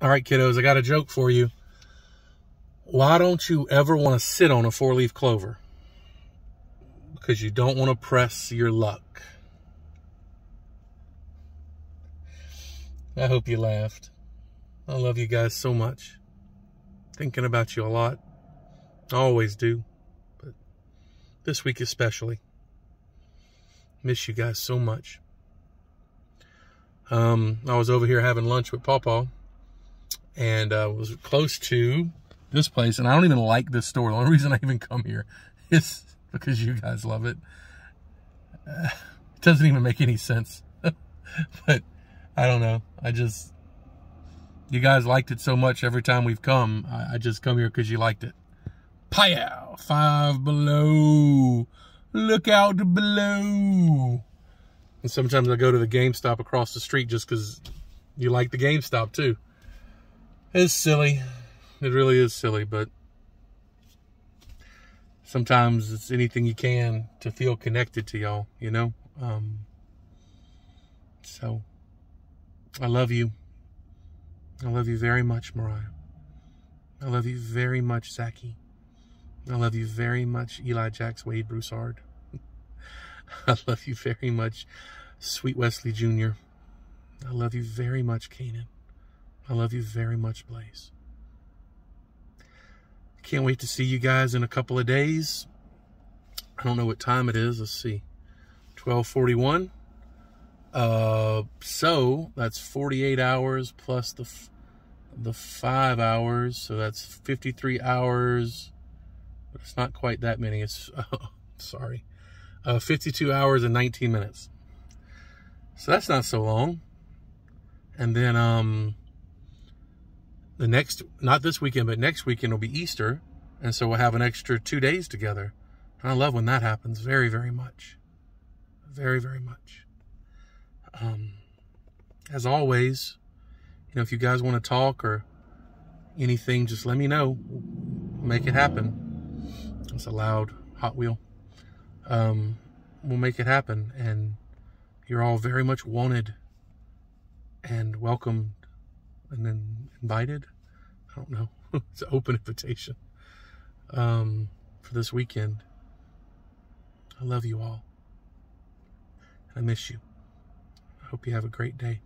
All right, kiddos, I got a joke for you. Why don't you ever want to sit on a four-leaf clover? Because you don't want to press your luck. I hope you laughed. I love you guys so much. Thinking about you a lot. I always do. But this week especially. Miss you guys so much. Um, I was over here having lunch with Pawpaw and uh, was close to this place. And I don't even like this store. The only reason I even come here is because you guys love it. Uh, it doesn't even make any sense. but I don't know. I just, you guys liked it so much every time we've come. I, I just come here because you liked it. Pow! Five below. Look out below. And sometimes I go to the GameStop across the street just because you like the GameStop too. It's silly. It really is silly, but sometimes it's anything you can to feel connected to y'all, you know? Um, so, I love you. I love you very much, Mariah. I love you very much, Zachy. I love you very much, Eli Jacks Wade Broussard. I love you very much, Sweet Wesley Jr. I love you very much, Canaan. I love you very much, Blaze. Can't wait to see you guys in a couple of days. I don't know what time it is. Let's see. 1241. Uh, so that's 48 hours plus the the five hours. So that's 53 hours. But it's not quite that many. It's, oh, sorry. Uh, 52 hours and 19 minutes. So that's not so long. And then, um, the next, not this weekend, but next weekend will be Easter. And so we'll have an extra two days together. And I love when that happens very, very much. Very, very much. Um, as always, you know, if you guys want to talk or anything, just let me know. make it happen. It's a loud Hot Wheel. Um, we'll make it happen. And you're all very much wanted and welcomed and then invited. I don't know. it's an open invitation um, for this weekend. I love you all. I miss you. I hope you have a great day.